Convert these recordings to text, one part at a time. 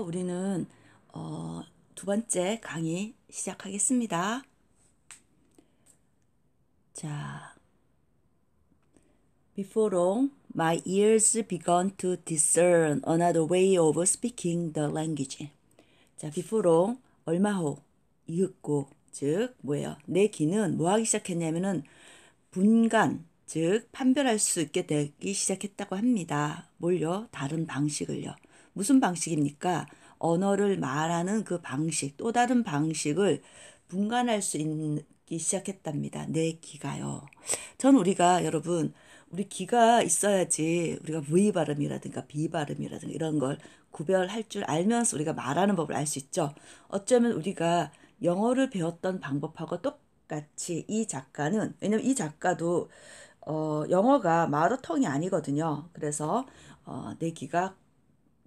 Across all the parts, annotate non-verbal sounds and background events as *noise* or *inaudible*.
우리는 어, 두 번째 강의 시작하겠습니다. 자, Before long, my ears began to discern another way of speaking the language. 자, before long, 얼마 후, 이윽고, 즉, 뭐예요? 내 귀는 뭐 하기 시작했냐면은 분간, 즉, 판별할 수 있게 되기 시작했다고 합니다. 뭘요? 다른 방식을요. 무슨 방식입니까? 언어를 말하는 그 방식, 또 다른 방식을 분간할 수 있기 시작했답니다. 내 귀가요. 전 우리가 여러분, 우리 귀가 있어야지 우리가 V 발음이라든가 B 발음이라든가 이런 걸 구별할 줄 알면서 우리가 말하는 법을 알 수 있죠. 어쩌면 우리가 영어를 배웠던 방법하고 똑같이 이 작가는 왜냐면 이 작가도 어, 영어가 마더텅이 아니거든요. 그래서 어, 내 귀가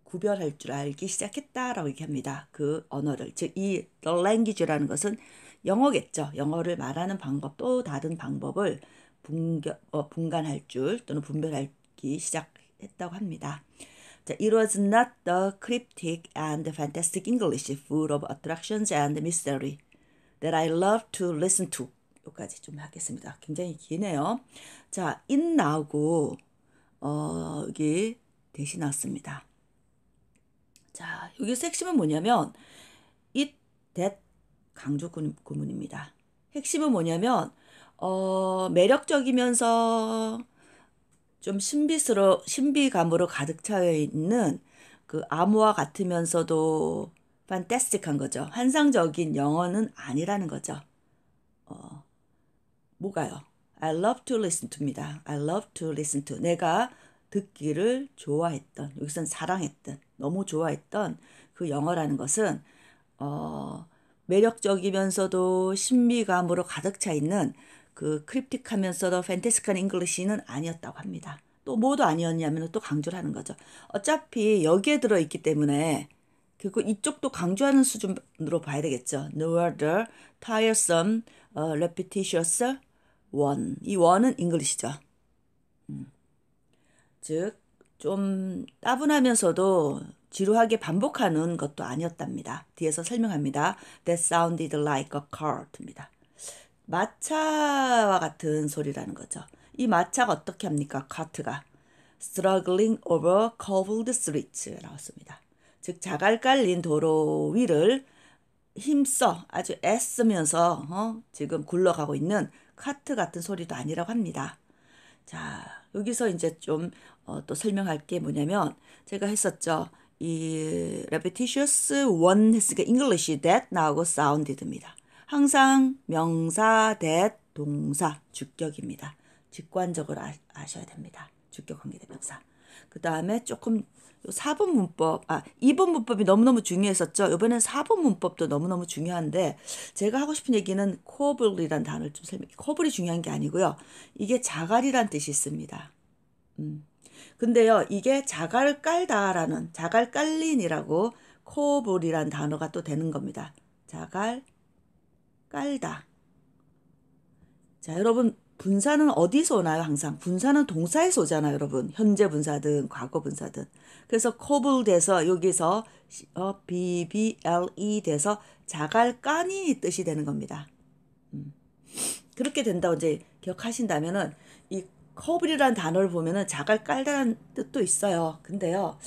구별할 줄 알기 시작했다라고 얘기합니다. 그 언어를 즉 이 the language라는 것은 영어겠죠. 영어를 말하는 방법 또 다른 방법을 분겨, 어, 분간할 줄 또는 분별하기 시작했다고 합니다. 자, it was not the cryptic and fantastic English full of attractions and mystery that I love to listen to. 여기까지 좀 하겠습니다. 굉장히 기네요. 자, it 나오고 어, 여기 대신 나왔습니다. 자, 여기 핵심은 뭐냐면 it, that 강조 구문입니다. 핵심은 뭐냐면 어, 매력적이면서 좀 신비스러 신비감으로 가득 차여 있는 그 암호와 같으면서도 판타스틱한 거죠. 환상적인 영어는 아니라는 거죠. 어, 뭐가요? I love to listen to입니다. I love to listen to. 내가 듣기를 좋아했던, 여기선 사랑했던, 너무 좋아했던 그 영어라는 것은 어, 매력적이면서도 신비감으로 가득 차 있는 그 cryptic하면서도 fantastic한 English는 아니었다고 합니다. 또 뭐도 아니었냐면 또 강조를 하는 거죠. 어차피 여기에 들어있기 때문에 그리고 이쪽도 강조하는 수준으로 봐야 되겠죠. Nor the tiresome, uh, repetitious one. 이 one은 English죠. 음. 즉, 좀 따분하면서도 지루하게 반복하는 것도 아니었답니다. 뒤에서 설명합니다. That sounded like a cart입니다. 마차와 같은 소리라는 거죠. 이 마차가 어떻게 합니까? cart가 struggling over cobbled streets 나왔습니다. 즉 자갈 깔린 도로 위를 힘써 아주 애쓰면서 어, 지금 굴러가고 있는 카트 같은 소리도 아니라고 합니다. 자 여기서 이제 좀또 어, 설명할 게 뭐냐면 제가 했었죠. 이 repetitious one 했으니까 English that 나오고 sounded입니다. 항상 명사, 대, 동사, 주격입니다. 직관적으로 아, 셔야 됩니다. 주격 관계대명사. 그 다음에 조금 4번 문법, 아, 2번 문법이 너무너무 중요했었죠. 이번엔 4번 문법도 너무너무 중요한데, 제가 하고 싶은 얘기는 코블이란 단어를 좀 설명해. 코블이 중요한 게 아니고요. 이게 자갈이란 뜻이 있습니다. 음. 근데요, 이게 자갈 깔다라는, 자갈 깔린이라고 코블이란 단어가 또 되는 겁니다. 자갈 깔다. 자, 여러분 분사는 어디서 오나요? 항상 분사는 동사에서 오잖아요, 여러분. 현재 분사든 과거 분사든. 그래서 코블 돼서 여기서 어, BBLE 돼서 자갈 깐이 뜻이 되는 겁니다. 음. 그렇게 된다고 이제 기억하신다면은 이 커블이라는 단어를 보면은 자갈 깔다는 뜻도 있어요. 근데요,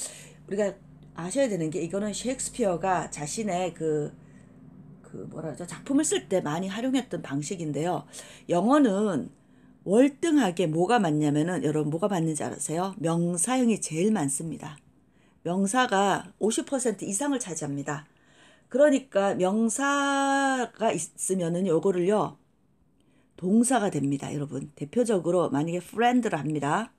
우리가 아셔야 되는 게 이거는 셰익스피어가 자신의 그 그 뭐라 그러죠 작품을 쓸 때 많이 활용했던 방식인데요. 영어는 월등하게 뭐가 많냐면은 여러분 뭐가 많는지 아세요? 명사형이 제일 많습니다. 명사가 50% 이상을 차지합니다. 그러니까 명사가 있으면은 요거를요 동사가 됩니다, 여러분. 대표적으로 만약에 friend를 합니다.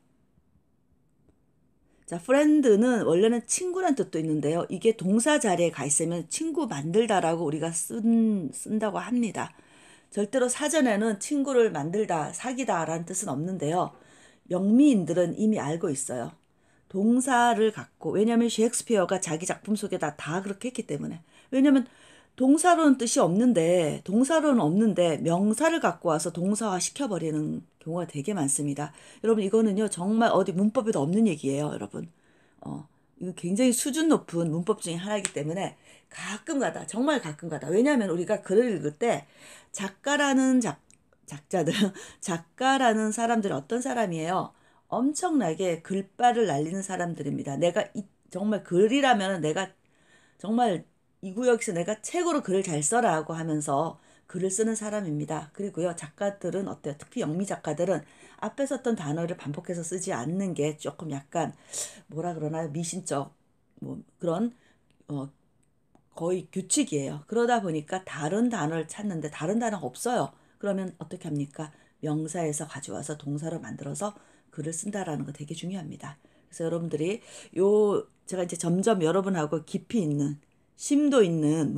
자, 프렌드는 원래는 친구란 뜻도 있는데요. 이게 동사 자리에 가 있으면 친구 만들다라고 우리가 쓴, 쓴다고 합니다. 절대로 사전에는 친구를 만들다, 사귀다라는 뜻은 없는데요. 영미인들은 이미 알고 있어요. 동사를 갖고, 왜냐하면 셰익스피어가 자기 작품 속에다 다 그렇게 했기 때문에. 왜냐하면 동사로는 뜻이 없는데, 동사로는 없는데 명사를 갖고 와서 동사화 시켜버리는 경우가 되게 많습니다. 여러분 이거는요 정말 어디 문법에도 없는 얘기예요, 여러분. 어, 이거 굉장히 수준 높은 문법 중에 하나이기 때문에 가끔 가다, 정말 가끔 가다. 왜냐하면 우리가 글을 읽을 때 작가라는 작, 작자들, *laughs* 작가라는 사람들은 어떤 사람이에요? 엄청나게 글발을 날리는 사람들입니다. 내가 이, 정말 글이라면 내가 정말 이 구역에서 내가 책으로 글을 잘 써라고 하면서 글을 쓰는 사람입니다. 그리고요, 작가들은 어때요? 특히 영미 작가들은 앞에 썼던 단어를 반복해서 쓰지 않는 게 조금 약간 뭐라 그러나요? 미신적 뭐 그런 어 거의 규칙이에요. 그러다 보니까 다른 단어를 찾는데 다른 단어가 없어요. 그러면 어떻게 합니까? 명사에서 가져와서 동사로 만들어서 글을 쓴다라는 거 되게 중요합니다. 그래서 여러분들이 요 제가 이제 점점 여러분하고 깊이 있는 심도 있는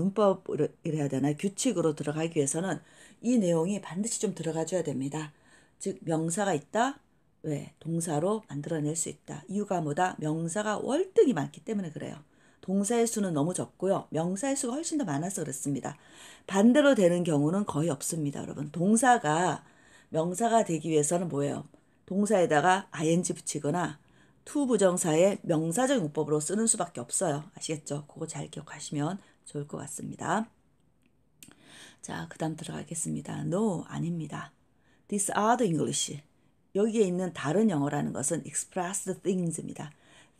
해야 되나 규칙으로 들어가기 위해서는 이 내용이 반드시 좀 들어가줘야 됩니다. 즉 명사가 있다. 왜? 동사로 만들어낼 수 있다. 이유가 뭐다? 명사가 월등히 많기 때문에 그래요. 동사의 수는 너무 적고요. 명사의 수가 훨씬 더 많아서 그렇습니다. 반대로 되는 경우는 거의 없습니다, 여러분. 동사가 명사가 되기 위해서는 뭐예요? 동사에다가 ing 붙이거나 to 부정사의 명사적 용법으로 쓰는 수밖에 없어요. 아시겠죠? 그거 잘 기억하시면 좋을 것 같습니다. 자, 그 다음 들어가겠습니다. No, 아닙니다. This other English. 여기에 있는 다른 영어라는 것은 expressed things입니다.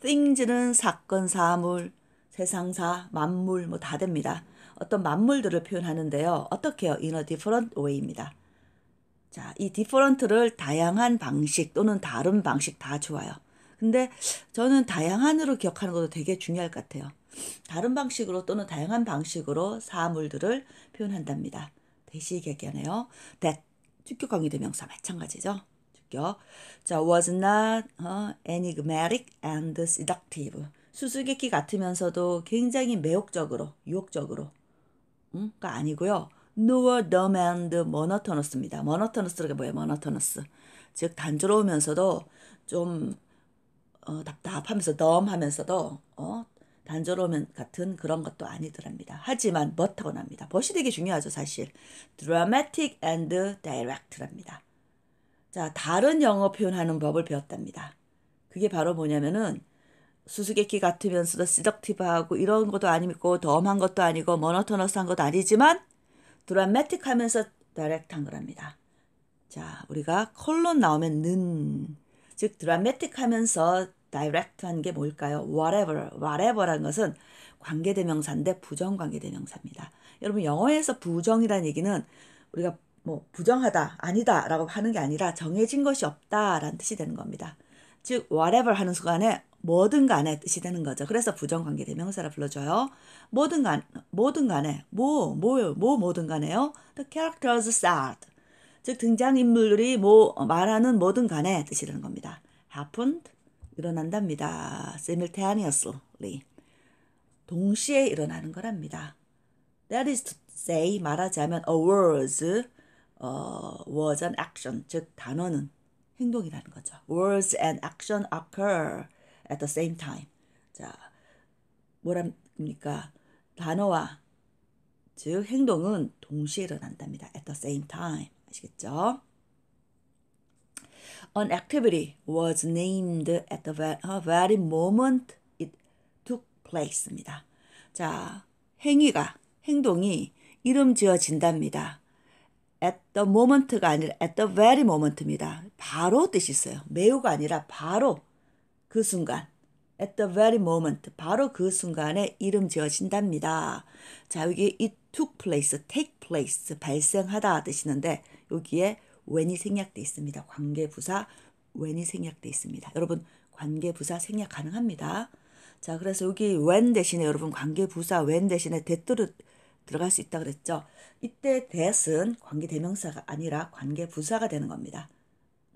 things는 사건, 사물, 세상사, 만물 뭐 다 됩니다. 어떤 만물들을 표현하는데요. 어떻게 해요? in a different way입니다. 자, 이 different를 다양한 방식 또는 다른 방식 다 좋아요. 근데 저는 다양한으로 기억하는 것도 되게 중요할 것 같아요. 다른 방식으로 또는 다양한 방식으로 사물들을 표현한답니다. 대시 얘기하네요. that 주격 관계 대명사 마찬가지죠. 주격. 자, was not uh, enigmatic and seductive. 수수께끼 같으면서도 굉장히 매혹적으로, 유혹적으로. 음? 가 아니고요. nor dumb and monotonous입니다. monotonous가 뭐예요? monotonous. 즉 단조로우면서도 좀 어, 답답하면서 덤하면서도 어, 단조로움 같은 그런 것도 아니더랍니다. 하지만 멋하고 납니다. 멋이 되게 중요하죠, 사실. dramatic and direct랍니다. 자, 다른 영어 표현하는 법을 배웠답니다. 그게 바로 뭐냐면은 수수께끼 같으면서도 시덕티브하고 이런 것도 아니고 덤한 것도 아니고 모노토너스한 것도 아니지만 드라마틱 하면서 다이렉트한 거랍니다. 자, 우리가 컬론 나오면 는, 즉 드라마틱 하면서 다이렉트한 게 뭘까요? whatever, whatever라는 것은 관계대명사인데 부정관계대명사입니다. 여러분 영어에서 부정이라는 얘기는 우리가 뭐 부정하다, 아니다 라고 하는 게 아니라 정해진 것이 없다라는 뜻이 되는 겁니다. 즉 whatever 하는 순간에 뭐든 간에 뜻이 되는 거죠. 그래서 부정관계 대명사라 불러줘요. 뭐든 간, 뭐든 간에, 뭐, 뭐요, 뭐, 뭐든 간에요. The characters said. 즉, 등장인물들이 뭐, 말하는 뭐든 간에 뜻이 되는 겁니다. happened, 일어난답니다. simultaneously. 동시에 일어나는 거랍니다. That is to say, 말하자면, a word, 어, was an action. 즉, 단어는 행동이라는 거죠. Words and action occur at the same time. 자, 뭐랍니까? 단어와 즉 행동은 동시에 일어난답니다. at the same time. 아시겠죠? An activity was named at the very moment it took place입니다. 자, 행위가 행동이 이름 지어진답니다. at the moment가 아니라 at the very moment입니다. 바로 뜻이 있어요. 매우가 아니라 바로 그 순간 at the very moment 바로 그 순간에 이름 지어진답니다. 자 여기 it took place, take place 발생하다 뜻이는데 여기에 when이 생략돼 있습니다. 관계부사 when이 생략돼 있습니다. 여러분 관계부사 생략 가능합니다. 자 그래서 여기 when 대신에 여러분 관계부사 when 대신에 대뚜르 들어갈 수 있다 그랬죠. 이때 that은 관계 대명사가 아니라 관계 부사가 되는 겁니다.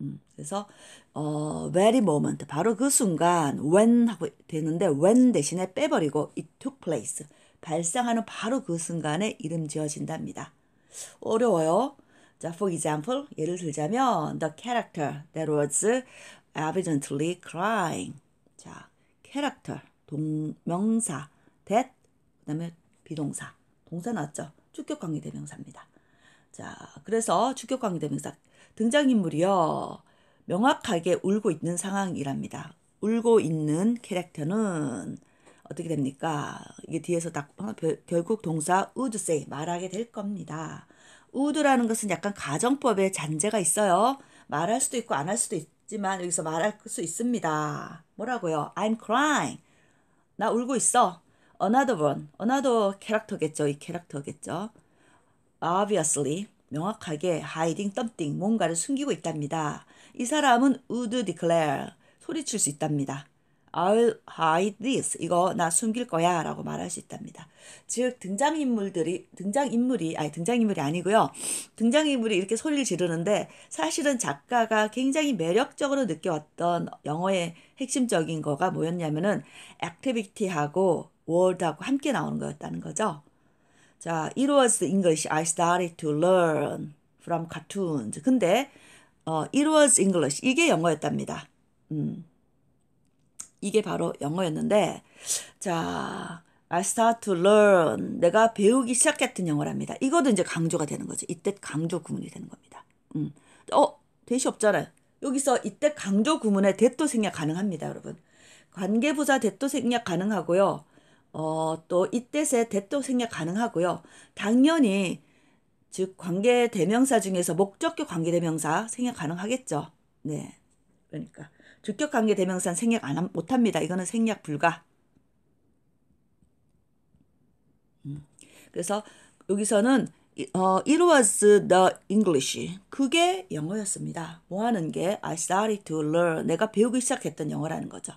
음, 그래서 어, very moment 바로 그 순간 when 하고 되는데 when 대신에 빼버리고 it took place 발생하는 바로 그 순간에 이름 지어진답니다. 어려워요. 자, for example 예를 들자면 the character that was evidently crying. 자, character 동명사 that 그다음에 비동사 동사 나왔죠. 주격 관계 대명사입니다. 자, 그래서 주격 관계 대명사 등장인물이요. 명확하게 울고 있는 상황이랍니다. 울고 있는 캐릭터는 어떻게 됩니까? 이게 뒤에서 딱 어, 결국 동사 would say 말하게 될 겁니다. Would라는 것은 약간 가정법에 잔재가 있어요. 말할 수도 있고 안 할 수도 있지만 여기서 말할 수 있습니다. 뭐라고요? I'm crying. 나 울고 있어. Another one. Another 캐릭터겠죠. 이 캐릭터겠죠. Obviously. 명확하게 hiding something. 뭔가를 숨기고 있답니다. 이 사람은 would declare. 소리칠 수 있답니다. I'll hide this. 이거 나 숨길 거야. 라고 말할 수 있답니다. 즉, 등장인물들이, 등장인물이, 아니, 등장인물이 아니고요. 등장인물이 이렇게 소리를 지르는데 사실은 작가가 굉장히 매력적으로 느껴왔던 영어의 핵심적인 거가 뭐였냐면은 activity하고 word하고 함께 나오는 거였다는 거죠. 자, it was English I started to learn from cartoons. 근데, 어, it was English. 이게 영어였답니다. 음. 이게 바로 영어였는데, 자, I start to learn. 내가 배우기 시작했던 영어랍니다. 이것도 이제 강조가 되는 거죠. 이때 강조 구문이 되는 겁니다. 음. 어, 대시 없잖아요. 여기서 이때 강조 구문에 대도 생략 가능합니다, 여러분. 관계부사 대도 생략 가능하고요. 어, 또 이때의 대도 생략 가능하고요. 당연히 즉 관계 대명사 중에서 목적격 관계 대명사 생략 가능하겠죠. 네. 그러니까 주격 관계 대명사는 생략 안 못합니다. 이거는 생략 불가. 음. 그래서 여기서는 어, it was the English. 그게 영어였습니다. 뭐 하는 게 I started to learn. 내가 배우기 시작했던 영어라는 거죠.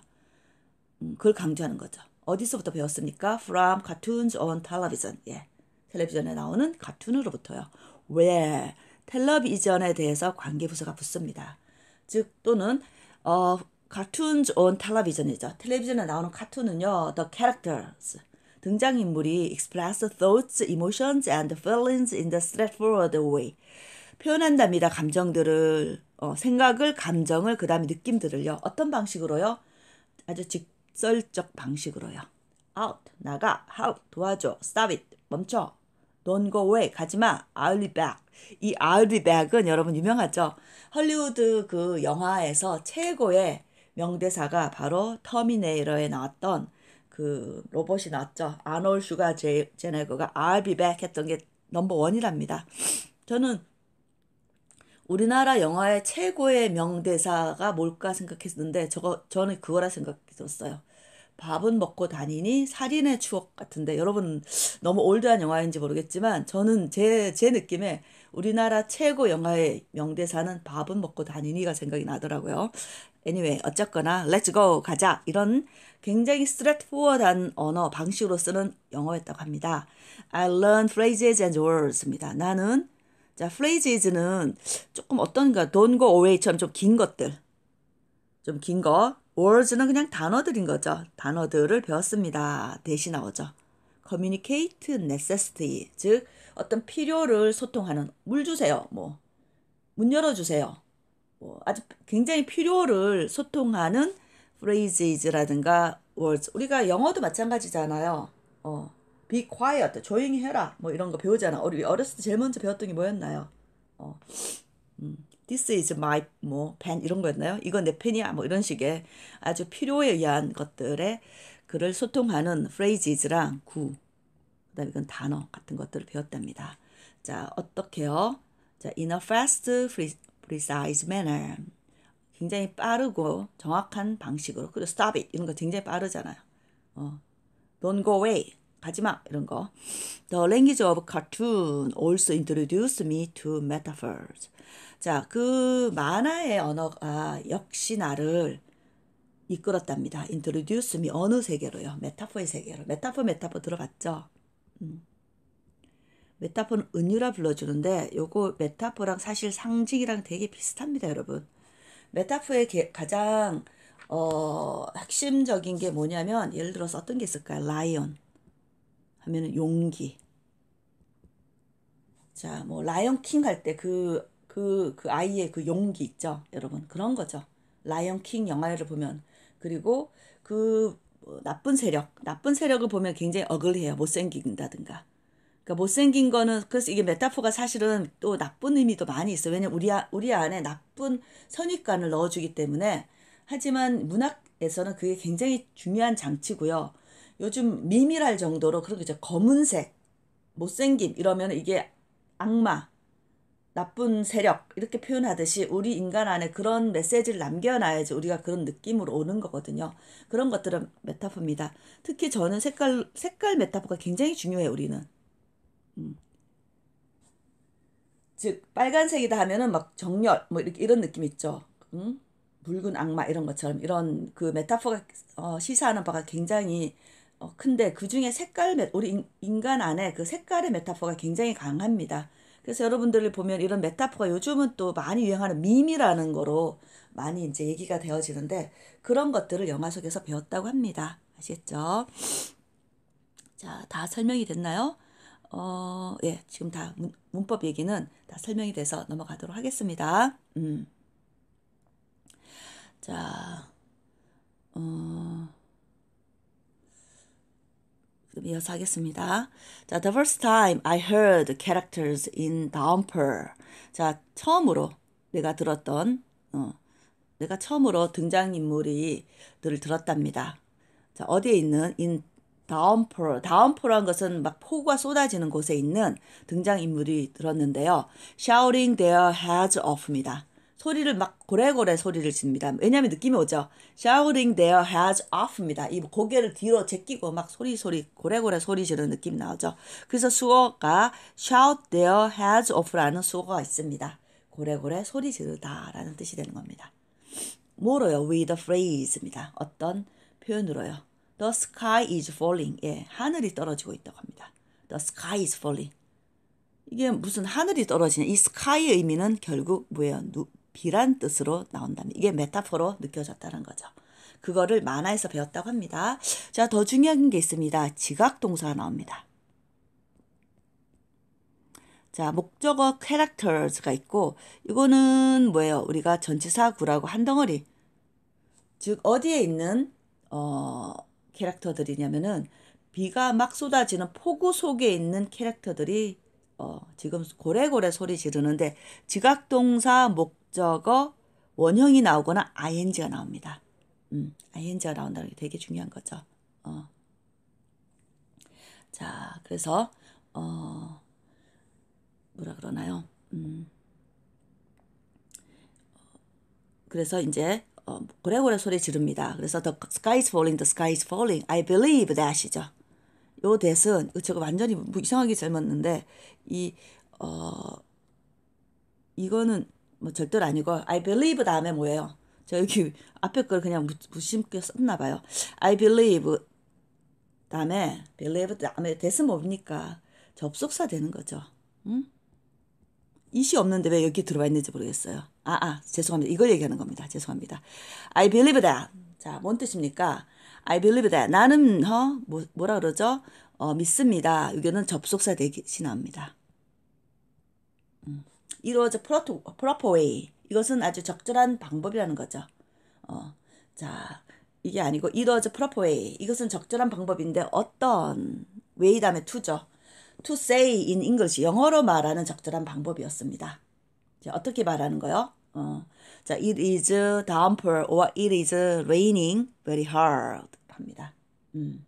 음, 그걸 강조하는 거죠. 어디서부터 배웠습니까? From cartoons on television. 예. 텔레비전에 나오는 카툰으로부터요. 왜? 텔레비전에 대해서 관계부서가 붙습니다. 즉 또는 어, cartoons on television이죠. 텔레비전에 나오는 카툰은요. The characters. 등장인물이 express thoughts, emotions and feelings in the straightforward way. 표현한답니다. 감정들을, 어, 생각을, 감정을, 그 다음에 느낌들을요. 어떤 방식으로요? 아주 직설적 방식으로요. out, 나가, help, 도와줘, stop it, 멈춰, don't go away, 가지 마, I'll be back. 이 I'll be back은 여러분 유명하죠? 헐리우드 그 영화에서 최고의 명대사가 바로 터미네이터에 나왔던 그 로봇이 나왔죠. 아놀 슈가 제, 제네거가 I'll be back 했던 게 number one이랍니다. 저는 우리나라 영화의 최고의 명대사가 뭘까 생각했는데 저거 저는 그거라 생각했었어요. 밥은 먹고 다니니 살인의 추억 같은데 여러분 너무 올드한 영화인지 모르겠지만 저는 제 제 느낌에 우리나라 최고 영화의 명대사는 밥은 먹고 다니니가 생각이 나더라고요. anyway 어쨌거나 let's go 가자 이런 굉장히 straightforward한 언어 방식으로 쓰는 영어였다고 합니다. I learn phrases and words입니다. 나는 자 phrases는 조금 어떤가 don't go away처럼 좀 긴 것들 좀 긴 거 words는 그냥 단어들인 거죠. 단어들을 배웠습니다. 대신 나오죠. communicate necessity 즉 어떤 필요를 소통하는 물 주세요. 뭐 문 열어주세요. 뭐 아주 굉장히 필요를 소통하는 phrases,라든가 words. 우리가 영어도 마찬가지잖아요. 어, be quiet, 조용히 해라. 뭐 이런 거 배우잖아. 우리 어렸을 때 제일 먼저 배웠던 게 뭐였나요? 어, 음, this is my 뭐 pen 이런 거였나요? 이건 내 펜이야. 뭐 이런 식의 아주 필요에 의한 것들의 그를 소통하는 phrases,랑 구, 그다음에 이건 단어 같은 것들을 배웠답니다. 자, 어떻게요? 자, in a fast, precise manner. 굉장히 빠르고 정확한 방식으로. 그리고 stop it. 이런 거 굉장히 빠르잖아요. 어. don't go away. 가지마. 이런 거. The language of cartoon also introduced me to metaphors. 자, 그 만화의 언어가 역시 나를 이끌었답니다. introduce me 어느 세계로요? 메타포의 세계로. 메타포 메타포 들어봤죠? 음. 메타포는 은유라 불러주는데 요거 메타포랑 사실 상징이랑 되게 비슷합니다, 여러분. 메타포의 게, 가장 어, 핵심적인 게 뭐냐면 예를 들어서 어떤 게 있을까요? lion 하면은 용기. 자, 뭐 라이온 킹할 때 그 그 그 아이의 그 용기 있죠, 여러분. 그런 거죠. 라이온 킹 영화를 보면 그리고 그뭐 나쁜 세력, 나쁜 세력을 보면 굉장히 어글해요. 못생긴다든가. 그러니까 못생긴 거는 그래서 이게 메타포가 사실은 또 나쁜 의미도 많이 있어요. 왜냐면 우리 아, 우리 안에 나쁜 선입관을 넣어주기 때문에 하지만 문학에서는 그게 굉장히 중요한 장치고요. 요즘 미밀할 정도로 그런 게 이제 검은색, 못생김 이러면 이게 악마, 나쁜 세력 이렇게 표현하듯이 우리 인간 안에 그런 메시지를 남겨놔야지 우리가 그런 느낌으로 오는 거거든요. 그런 것들은 메타포입니다. 특히 저는 색깔 색깔 메타포가 굉장히 중요해요. 우리는. 음. 즉 빨간색이다 하면은 막 정렬 뭐 이렇게 이런 느낌 있죠. 음? 붉은 악마 이런 것처럼 이런 그 메타포가 어, 시사하는 바가 굉장히 어, 큰데 그 중에 색깔 우리 인간 안에 그 색깔의 메타포가 굉장히 강합니다. 그래서 여러분들을 보면 이런 메타포가 요즘은 또 많이 유행하는 밈이라는 거로 많이 이제 얘기가 되어지는데 그런 것들을 영화 속에서 배웠다고 합니다. 아시겠죠? 자, 다 설명이 됐나요? 어, 예, 지금 다 문, 문법 얘기는 다 설명이 돼서 넘어가도록 하겠습니다. 음. 자, 어, 이어서 하겠습니다. 자, the first time I heard characters in Downpour. 자, 처음으로 내가 들었던, 어, 내가 처음으로 등장인물이 들을 들었답니다. 자, 어디에 있는 in Downpour. Downpour란 것은 막 폭우가 쏟아지는 곳에 있는 등장인물이 들었는데요. Shouting their heads off입니다. 소리를 막 고래고래 소리를 칩니다. 왜냐하면 느낌이 오죠. Shouting their heads off입니다. 이 고개를 뒤로 제끼고 막 소리 소리 고래고래 소리 지르는 느낌 나오죠. 그래서 수어가 shout their heads off라는 수어가 있습니다. 고래고래 소리 지르다라는 뜻이 되는 겁니다. 뭐로요? with a phrase입니다. 어떤 표현으로요. The sky is falling. 예, 하늘이 떨어지고 있다고 합니다. The sky is falling. 이게 무슨 하늘이 떨어지냐. 이 sky의 의미는 결국 뭐예요? 누, 비란 뜻으로 나온답니다. 이게 메타포로 느껴졌다는 거죠. 그거를 만화에서 배웠다고 합니다. 자, 더 중요한 게 있습니다. 지각 동사가 나옵니다. 자, 목적어 characters가 있고 이거는 뭐예요? 우리가 전치사 구라고 한 덩어리. 즉 어디에 있는 어 캐릭터들이냐면은 비가 막 쏟아지는 폭우 속에 있는 캐릭터들이 어, 지금 고래고래 소리 지르는데 지각동사 목적어 원형이 나오거나 ing가 나옵니다. 음, ing가 나온다는 게 되게 중요한 거죠. 어. 자, 그래서 어, 뭐라 그러나요? 음. 그래서 이제 어, 고래고래 소리 지릅니다. 그래서 the sky is falling, the sky is falling. I believe that이죠. 요 that은 제가 완전히 뭐 이상하게 젊었는데 이 어, 이거는 뭐 절대로 아니고 I believe 다음에 뭐예요? 저 여기 앞에 걸 그냥 무심게 썼나 봐요. I believe 다음에 believe 다음에 that은 뭡니까? 접속사 되는 거죠. 응? 이시 없는데 왜 여기 들어와 있는지 모르겠어요. 아, 아, 죄송합니다. 이걸 얘기하는 겁니다. 죄송합니다. I believe that. 자, 뭔 뜻입니까? I believe that. 나는, 어, 뭐, 뭐라 그러죠? 어, 믿습니다. 이거는 접속사 대신 나옵니다. A proper way. 이것은 아주 적절한 방법이라는 거죠. 어, 자, 이게 아니고 proper way. 이것은 적절한 방법인데 어떤 way 다음에 to죠. to say in English 영어로 말하는 적절한 방법이었습니다. 자, 어떻게 말하는 거요? 어, 자, it is downpour or it is raining very hard 합니다. 음.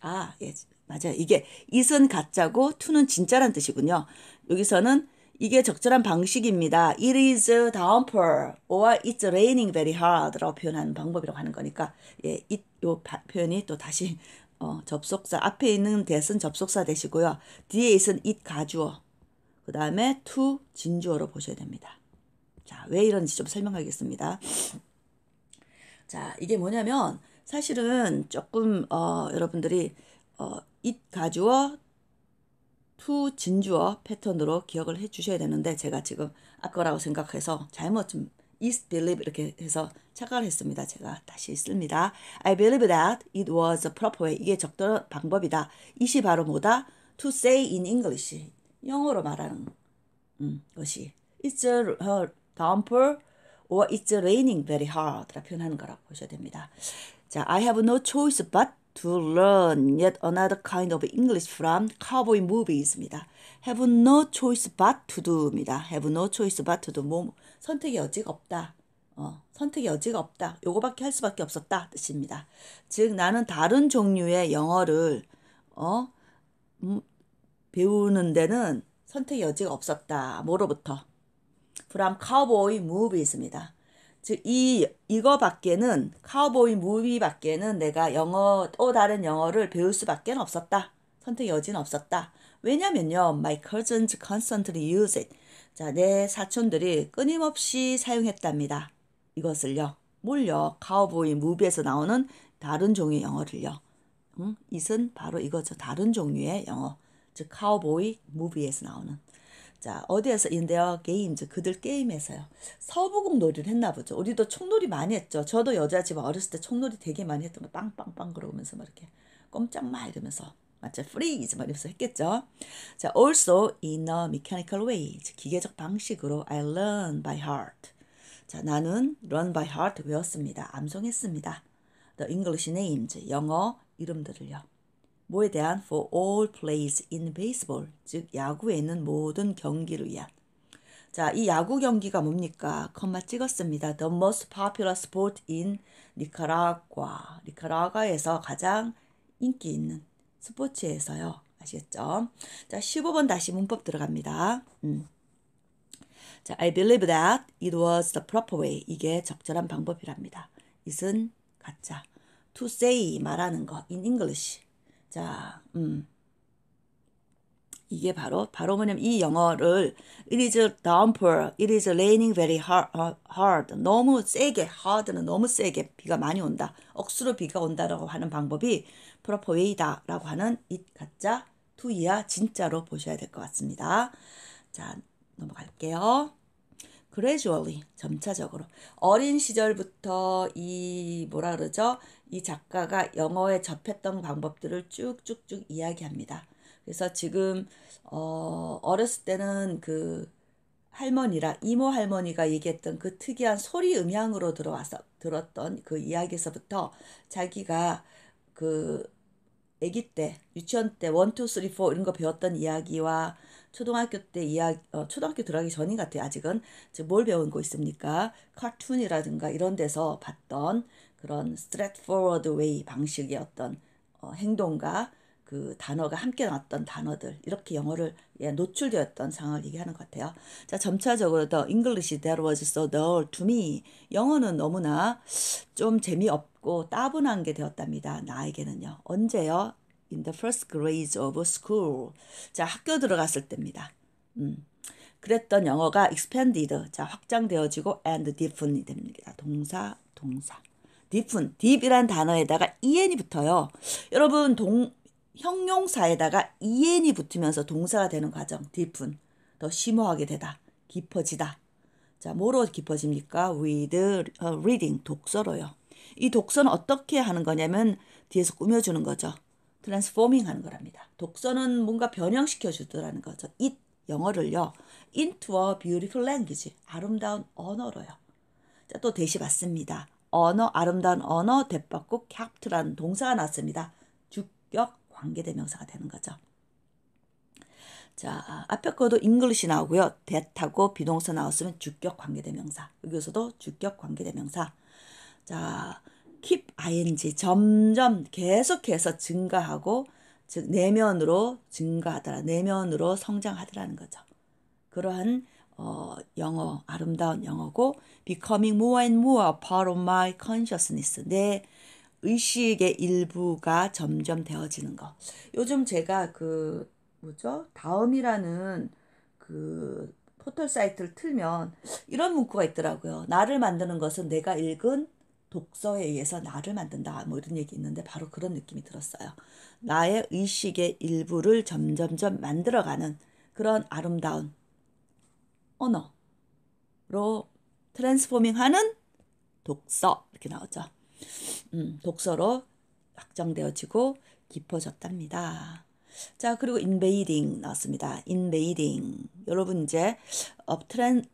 아, 예, 맞아요. 이게 it은 가짜고 to는 진짜란 뜻이군요. 여기서는 이게 적절한 방식입니다. It is downpour or it's raining very hard라고 표현하는 방법이라고 하는 거니까 예, 이요 표현이 또 다시 어, 접속사 앞에 있는 대은 접속사 되시고요. 뒤에 있은 it 가주어 그 다음에 to 진주어로 보셔야 됩니다. 자, 왜 이런지 좀 설명하겠습니다. 자, 이게 뭐냐면 사실은 조금 어, 여러분들이 어, it 가주어 to 진주어 패턴으로 기억을 해 주셔야 되는데 제가 지금 아까라고 생각해서 잘못 좀 is believe 이렇게 해서 착각을 했습니다. 제가 다시 씁니다. I believe that it was a proper way. 이게 적절한 방법이다. 이시 바로 뭐다? To say in English. 영어로 말하는 음, 것이 It's a downpour or it's raining very hard 라 표현하는 거라고 보셔야 됩니다. 자, I have no choice but to learn yet another kind of English from cowboy movies입니다. have no choice but to do입니다. have no choice but to do. 뭐 선택의 여지가 없다. 어, 선택의 여지가 없다. 요거밖에 할 수밖에 없었다 뜻입니다. 즉 나는 다른 종류의 영어를 어 음, 배우는 데는 선택의 여지가 없었다. 뭐로부터? from cowboy movies입니다. 즉, 이, 이거 밖에는, 카우보이 무비 밖에는 내가 영어, 또 다른 영어를 배울 수밖에 없었다. 선택 여지는 없었다. 왜냐면요, my cousins constantly use it. 자, 내 사촌들이 끊임없이 사용했답니다. 이것을요. 뭘요? 카우보이 무비에서 나오는 다른 종류의 영어를요. 응? 이은 바로 이거죠. 다른 종류의 영어. 즉, 카우보이 무비에서 나오는. 자, 어디에서 in their games 그들 게임에서요. 서부국 놀이를 했나 보죠. 우리도 총놀이 많이 했죠. 저도 여자지만 어렸을 때 총놀이 되게 많이 했던 거 빵빵빵 그러면서 막 이렇게 꼼짝 마 이러면서 맞죠? freeze 막 이러면서 했겠죠. 자, also in a mechanical way. 기계적 방식으로 I learn by heart. 자, 나는 learn by heart 외웠습니다. 암송했습니다. The English names 영어 이름들을요. 뭐에 대한 for all plays in baseball 즉 야구에 있는 모든 경기를 위한 자, 이 야구 경기가 뭡니까? 컴마 찍었습니다. The most popular sport in Nicaragua. 니카라과에서 가장 인기 있는 스포츠에서요. 아시겠죠? 자, 15번 다시 문법 들어갑니다. 음. 자, I believe that it was the proper way. 이게 적절한 방법이랍니다. it은 가짜. to say 말하는 거 in English. 자, 음. 이게 바로 바로 뭐냐면 이 영어를 it is downpour, it is raining very hard. 너무 세게 hard는 너무 세게 비가 많이 온다. 억수로 비가 온다라고 하는 방법이 proper way다라고 하는 it 가짜 to이야 진짜로 보셔야 될 것 같습니다. 자 넘어갈게요. gradually 점차적으로 어린 시절부터 이 뭐라 그러죠? 이 작가가 영어에 접했던 방법들을 쭉쭉쭉 이야기합니다. 그래서 지금 어 어렸을 때는 그 할머니라 이모 할머니가 얘기했던 그 특이한 소리 음향으로 들어와서 들었던 그 이야기에서부터 자기가 그 아기 때 유치원 때 one two three four 이런 거 배웠던 이야기와 초등학교 때 이야기, 어, 초등학교 들어가기 전인 같아요. 아직은. 뭘 배운 거 있습니까? 카툰이라든가 이런 데서 봤던 그런 straightforward way 방식의 어떤 어, 행동과 그 단어가 함께 나왔던 단어들 이렇게 영어를 예, 노출되었던 상황을 얘기하는 것 같아요. 자 점차적으로 더 English that was so dull to me 영어는 너무나 좀 재미없고 따분한 게 되었답니다. 나에게는요. 언제요? in the first grades of school. 자, 학교 들어갔을 때입니다. 음. 그랬던 영어가 expanded. 자, 확장되어지고 and deepen이 됩니다. 동사, 동사. Deepen, deep이란 단어에다가 en이 붙어요. 여러분, 동, 형용사에다가 en이 붙으면서 동사가 되는 과정, deepen. 더 심오하게 되다, 깊어지다. 자, 뭐로 깊어집니까? with reading, 독서로요. 이 독서는 어떻게 하는 거냐면 뒤에서 꾸며주는 거죠. 트랜스포밍 하는 거랍니다. 독서는 뭔가 변형시켜 주더라는 거죠. it 영어를요. into a beautiful language. 아름다운 언어로요. 자, 또 대시 받습니다. 언어, 아름다운 언어, 대받고 capt라는 동사가 나왔습니다. 주격 관계대명사가 되는 거죠. 자, 앞에 거도 English 나오고요. that하고 비동사 나왔으면 주격 관계대명사. 여기서도 주격 관계대명사. 자, keep ing 점점 계속해서 증가하고 즉 내면으로 증가하더라 내면으로 성장하더라는 거죠. 그러한 어, 영어 아름다운 영어고 becoming more and more part of my consciousness 내 의식의 일부가 점점 되어지는 거. 요즘 제가 그 뭐죠 다음이라는 그 포털 사이트를 틀면 이런 문구가 있더라고요. 나를 만드는 것은 내가 읽은 독서에 의해서 나를 만든다. 뭐 이런 얘기 있는데 바로 그런 느낌이 들었어요. 나의 의식의 일부를 점점점 만들어가는 그런 아름다운 언어로 트랜스포밍 하는 독서 이렇게 나오죠. 음, 독서로 확정되어지고 깊어졌답니다. 자, 그리고 인베이딩 나왔습니다. 인베이딩. 여러분 이제 업트렌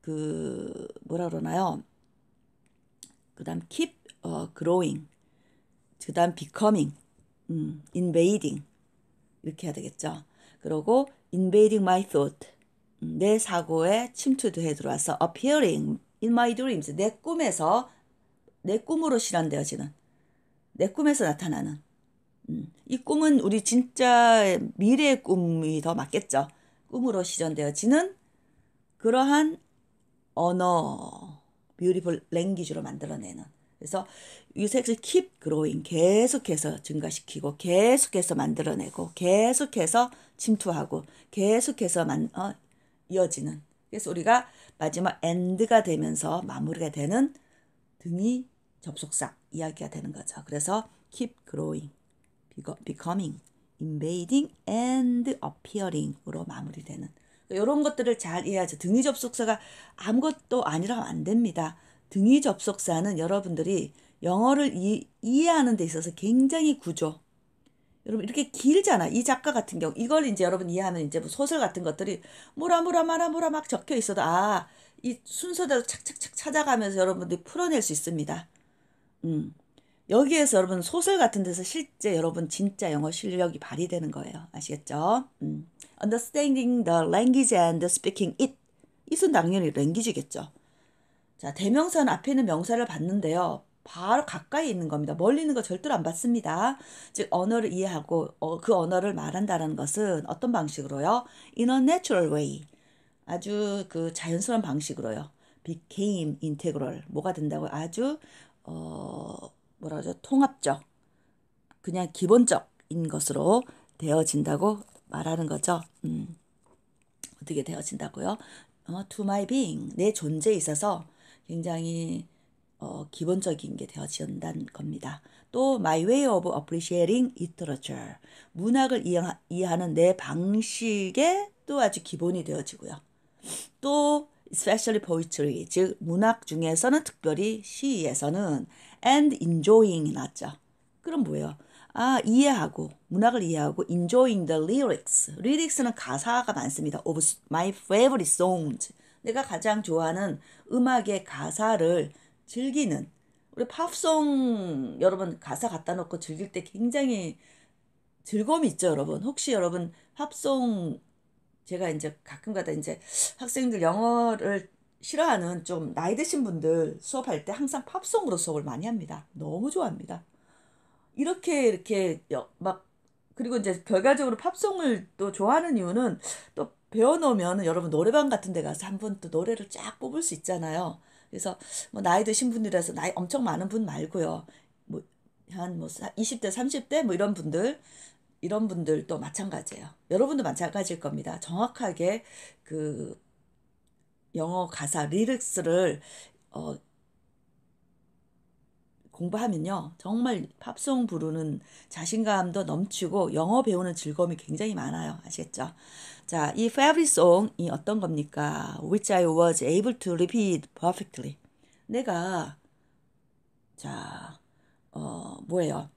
그 뭐라 그러나요? 그다음 keep 어, growing. 그다음 becoming. 음, invading. 이렇게 해야 되겠죠. 그리고 invading my thought. 내 사고에 침투해 들어와서 appearing in my dreams. 내 꿈에서 내 꿈으로 실현되어지는 내 꿈에서 나타나는 음, 이 꿈은 우리 진짜 미래의 꿈이 더 맞겠죠. 꿈으로 실현되어지는 그러한 언어, 뷰티풀 랭귀지로 만들어내는. 그래서 이 색을 keep growing 계속해서 증가시키고 계속해서 만들어내고 계속해서 침투하고 계속해서 만, 어, 이어지는. 그래서 우리가 마지막 end가 되면서 마무리가 되는 등이 접속사 이야기가 되는 거죠. 그래서 keep growing, becoming, invading and appearing으로 마무리되는 이런 것들을 잘 이해하죠. 등위 접속사가 아무것도 아니라면 안 됩니다. 등위 접속사는 여러분들이 영어를 이, 이해하는 데 있어서 굉장히 구조. 여러분 이렇게 길잖아. 이 작가 같은 경우 이걸 이제 여러분 이해하면 이제 뭐 소설 같은 것들이 뭐라 뭐라 마라 뭐라 막 적혀 있어도 아 이 순서대로 착착착 찾아가면서 여러분들이 풀어낼 수 있습니다. 음. 여기에서 여러분 소설 같은 데서 실제 여러분 진짜 영어 실력이 발휘되는 거예요. 아시겠죠? 음. Understanding the language and speaking it. 이은 당연히 랭귀지겠죠. 자, 대명사는 앞에 있는 명사를 봤는데요. 바로 가까이 있는 겁니다. 멀리 있는 거 절대로 안 받습니다. 즉 언어를 이해하고 어, 그 언어를 말한다는 것은 어떤 방식으로요? In a natural way. 아주 그 자연스러운 방식으로요. became integral. 뭐가 된다고 아주 어 뭐라 그러죠? 통합적, 그냥 기본적인 것으로 되어진다고 말하는 거죠. 음, 어떻게 되어진다고요? 어, to my being, 내 존재에 있어서 굉장히 어, 기본적인 게 되어진다는 겁니다. 또 my way of appreciating literature, 문학을 이해하, 이해하는 내 방식에 또 아주 기본이 되어지고요. 또 especially poetry, 즉 문학 중에서는 특별히 시에서는 and enjoying이 났죠. 그럼 뭐예요? 아, 이해하고, 문학을 이해하고, enjoying the lyrics. lyrics는 가사가 많습니다. of my favorite songs. 내가 가장 좋아하는 음악의 가사를 즐기는. 우리 팝송 여러분 가사 갖다 놓고 즐길 때 굉장히 즐거움이 있죠, 여러분. 혹시 여러분 팝송 제가 이제 가끔가다 이제 학생들 영어를 싫어하는 좀 나이 드신 분들 수업할 때 항상 팝송으로 수업을 많이 합니다. 너무 좋아합니다. 이렇게 이렇게 막 그리고 이제 결과적으로 팝송을 또 좋아하는 이유는 또 배워놓으면 여러분 노래방 같은 데 가서 한 번 또 노래를 쫙 뽑을 수 있잖아요. 그래서 뭐 나이 드신 분들이라서 나이 엄청 많은 분 말고요. 뭐 한뭐 20대, 30대 뭐 이런 분들 이런 분들도 마찬가지예요. 여러분도 마찬가지일 겁니다. 정확하게 그 영어 가사 리릭스를 어, 공부하면요. 정말 팝송 부르는 자신감도 넘치고 영어 배우는 즐거움이 굉장히 많아요. 아시겠죠? 자, 이 favorite song이 어떤 겁니까? Which I was able to repeat perfectly. 내가 자, 어, 뭐예요?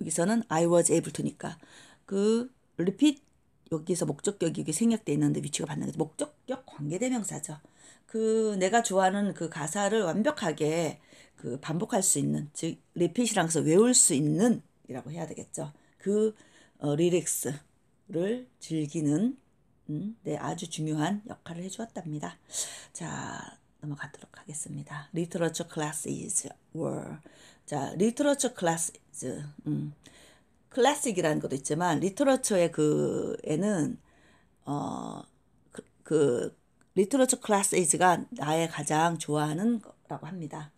여기서는 I was able to니까 그 repeat 여기서 목적격이 생략돼 있는데 which가 받는 거죠. 목적격 관계대명사죠. 그 내가 좋아하는 그 가사를 완벽하게 그 반복할 수 있는 즉 repeat이랑 서 외울 수 있는 이라고 해야 되겠죠. 그 어, lyrics를 즐기는 음, 네, 아주 중요한 역할을 해주었답니다. 자 넘어가도록 하겠습니다. Literature classes were 자 Literature classes 음, 클래식이라는 것도 있지만 literature의 그에는 어 그, 그 literature classes가 나의 가장 좋아하는 거라고 합니다.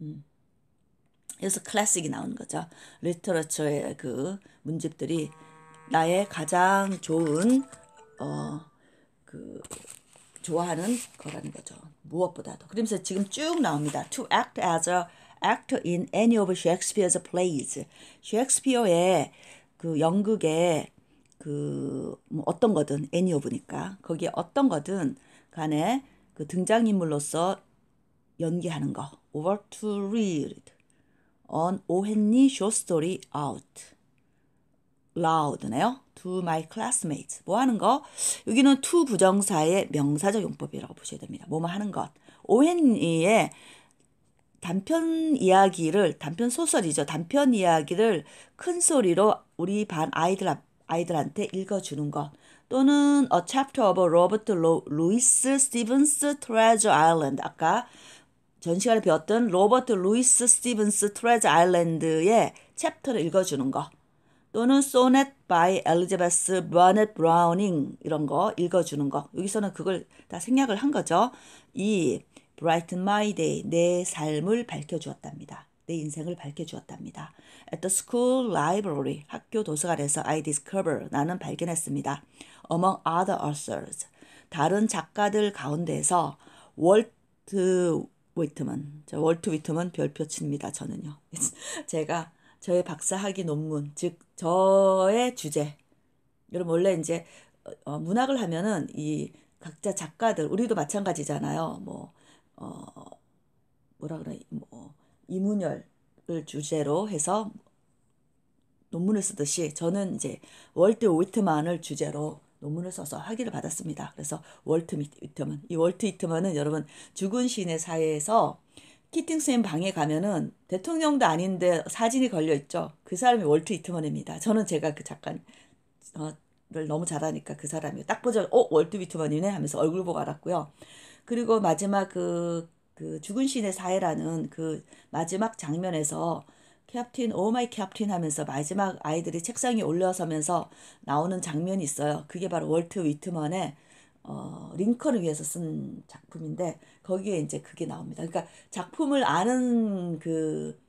음. 그래서 클래식이 나오는 거죠. literature의 그 문집들이 나의 가장 좋은 어 그 좋아하는 거라는 거죠. 무엇보다도. 그러면서 지금 쭉 나옵니다. To act as a actor in any of Shakespeare's plays. 셰익스피어의 그 연극의 그 뭐 어떤 거든 of니까 거기에 어떤 거든 간에 그 등장인물로서 연기하는 거. over to read on short story out loud네요. to my classmates. 뭐 하는 거? 여기는 to 부정사의 명사적 용법이라고 보셔야 됩니다. 뭐뭐 하는 것. 오헨리의 단편 이야기를 단편 소설이죠. 단편 이야기를 큰 소리로 우리 반 아이들 앞, 아이들한테 읽어주는 것 또는 A Chapter of Robert Louis Stevens Treasure Island 아까 전 시간에 배웠던 로버트 루이스 스티븐스 Treasure Island의 chapter를 읽어주는 거 또는 sonnet by 엘리자베스 배럿 브라우닝 이런 거 읽어주는 거 여기서는 그걸 다 생략을 한 거죠. 이 Brighten My Day 내 삶을 밝혀주었답니다. 내 인생을 밝혀주었답니다. At the school library 학교 도서관에서 I discover 나는 발견했습니다. Among other authors 다른 작가들 가운데서 월트 위트먼 저 월트 위트먼 별표 칩니다. 저는요. *laughs* 제가 저의 박사학위 논문 즉 저의 주제 여러분 원래 이제 어, 문학을 하면은 이 각자 작가들 우리도 마찬가지잖아요. 뭐 어, 뭐라 그래 뭐 이문열을 주제로 해서 논문을 쓰듯이 저는 이제 월트 위트만을 주제로 논문을 써서 학위를 받았습니다. 그래서 월트 위트먼. 이 월트 위트먼은 여러분 죽은 시인의 사회에서 키팅 쌤 방에 가면은 대통령도 아닌데 사진이 걸려 있죠. 그 사람이 월트 위트먼입니다. 저는 제가 그 작가를 어, 너무 잘하니까 그 사람이 딱 보자 어 월트 위트먼이네 하면서 얼굴 보고 알았고요. 그리고 마지막 그, 그 죽은 시인의 사회라는 그 마지막 장면에서 Captain oh my Captain 하면서 마지막 아이들이 책상에 올라서면서 나오는 장면이 있어요. 그게 바로 월트 위트먼의 어, 링컨을 위해서 쓴 작품인데 거기에 이제 그게 나옵니다. 그러니까 작품을 아는 그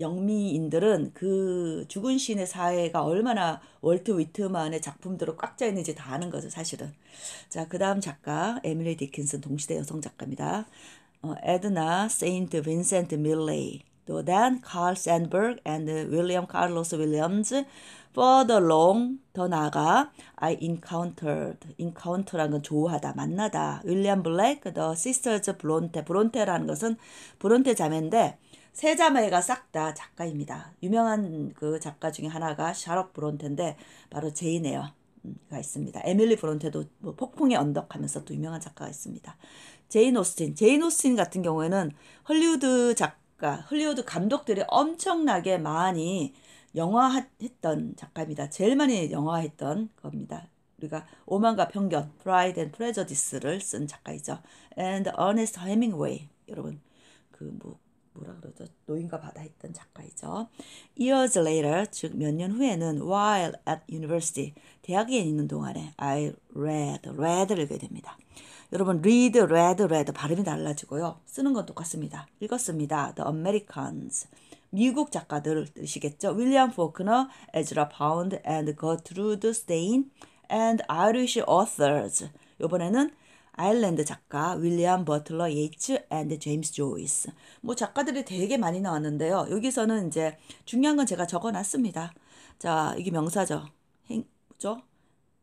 영미인들은 그 죽은 시인의 사회가 얼마나 월트 위트만의 작품들로 꽉 차 있는지 다 아는 거죠, 사실은. 자, 그 다음 작가, 에밀리 디킨슨 동시대 여성 작가입니다. 어, 에드나 세인트 빈센트 밀레이. 또 then Carl Sandburg and William Carlos Williams further along 더 나아가 I encountered encounter라는 건 조우하다 만나다 윌리엄 블레이크 the sisters 브론테 브론테라는 것은 브론테 자매인데 세 자매가 싹 다 작가입니다. 유명한 그 작가 중에 하나가 샤럿 브론테인데 바로 제인 에어가 있습니다. 에밀리 브론테도 뭐 폭풍의 언덕 하면서 또 유명한 작가가 있습니다. 제인 오스틴 제인 오스틴 같은 경우에는 헐리우드 작 그러니까 헐리우드 감독들이 엄청나게 많이 영화했던 작가입니다. 제일 많이 영화했던 겁니다. 우리가 오만과 편견, Pride and Prejudice를 쓴 작가이죠. And Ernest Hemingway 여러분 그 뭐 뭐라 그러죠? 노인과 바다 했던 작가이죠. Years later, 즉 몇 년 후에는 while at university, 대학에 있는 동안에 I read, read를 읽게 됩니다. 여러분 read, read, read 발음이 달라지고요. 쓰는 건 똑같습니다. 읽었습니다. The Americans. 미국 작가들 뜻이겠죠. 윌리엄 포크너, 에즈라 파운드, and 거트루드 스테인, and Irish authors. 이번에는 아일랜드 작가 윌리엄 버틀러 예이츠 and 제임스 조이스. 뭐 작가들이 되게 많이 나왔는데요. 여기서는 이제 중요한 건 제가 적어 놨습니다. 자, 이게 명사죠. 행 죠?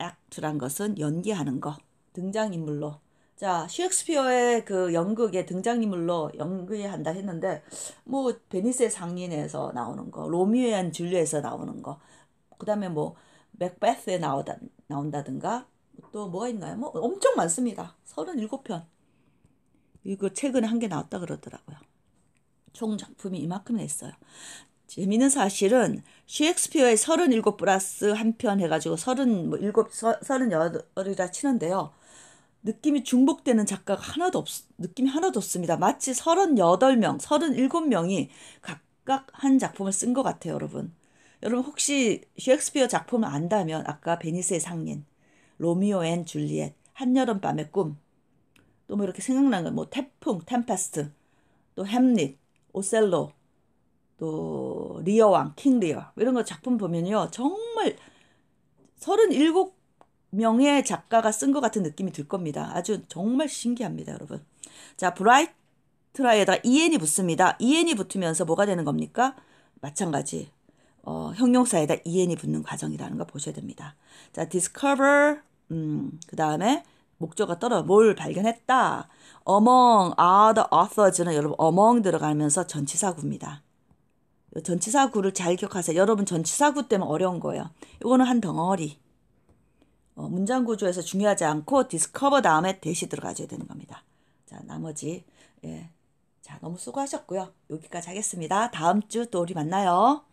act란 것은 연기하는 거. 등장인물로 자, 셰익스피어의 그 연극의 등장인물로 연기한다 했는데, 뭐, 베니스의 상인에서 나오는 거, 로미오 and 줄리엣에서 나오는 거, 그 다음에 뭐, 맥베스에 나오다, 나온다든가, 또 뭐가 있나요? 뭐, 엄청 많습니다. 37편. 이거 최근에 한 개 나왔다 그러더라고요. 총 작품이 이만큼 냈어요. 재미있는 사실은 셰익스피어의 37 플러스 한 편 해가지고 37, 38이라 치는데요. 느낌이 중복되는 작가가 하나도 없, 느낌이 하나도 없습니다. 마치 38명, 37명이 각각 한 작품을 쓴 것 같아요, 여러분. 여러분 혹시 셰익스피어 작품을 안다면 아까 베니스의 상인, 로미오 and 줄리엣, 한여름 밤의 꿈, 또 뭐 이렇게 생각나는 거, 뭐 태풍, Tempest, 또 햄릿, 오셀로, 또 리어왕, 킹 리어 이런 거 작품 보면요 정말 37 명의 작가가 쓴 것 같은 느낌이 들 겁니다. 아주 정말 신기합니다, 여러분. 자, 브라이트라에다가 en이 붙습니다. en이 붙으면서 뭐가 되는 겁니까? 마찬가지. 어, 형용사에다 en이 붙는 과정이라는 거 보셔야 됩니다. 자, discover, 음, 그 다음에 목적어 떨어 뭘 발견했다. among other authors는 여러분 among 들어가면서 전치사구입니다. 전치사구를 잘 기억하세요. 여러분 전치사구 때문에 어려운 거예요. 이거는 한 덩어리. 어, 문장 구조에서 중요하지 않고 디스커버 다음에 대시 들어가줘야 되는 겁니다. 자, 나머지 예. 자, 너무 수고하셨고요. 여기까지 하겠습니다. 다음 주 또 우리 만나요.